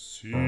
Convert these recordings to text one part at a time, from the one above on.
See.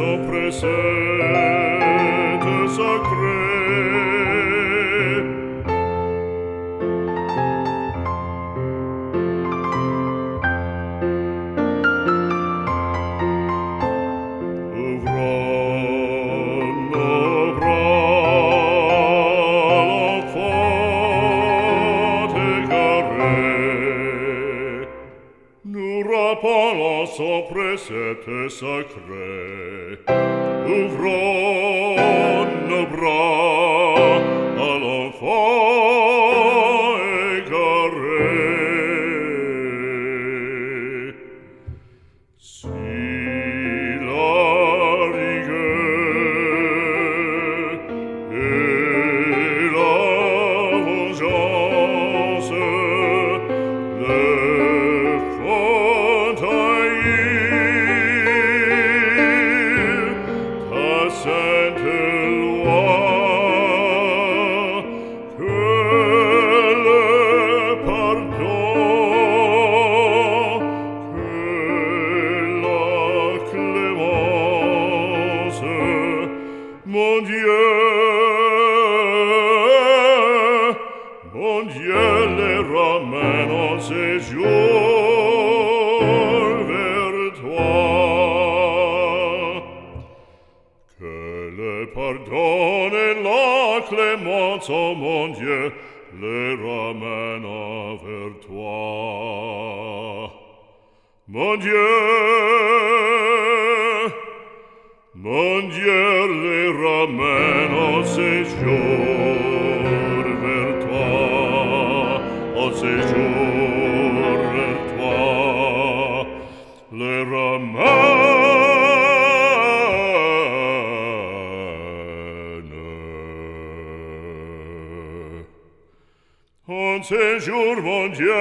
sopra sete sacre palas oppressete sacre, ouvron Mon Dieu, mon Dieu, les ramène en séjour vers toi. Que le pardon et la clémence, oh mon Dieu, les ramène vers toi. Mon Dieu, mon Dieu, meno séjour vers toi, au séjour vers toi, le ramène. Un séjour, mon Dieu,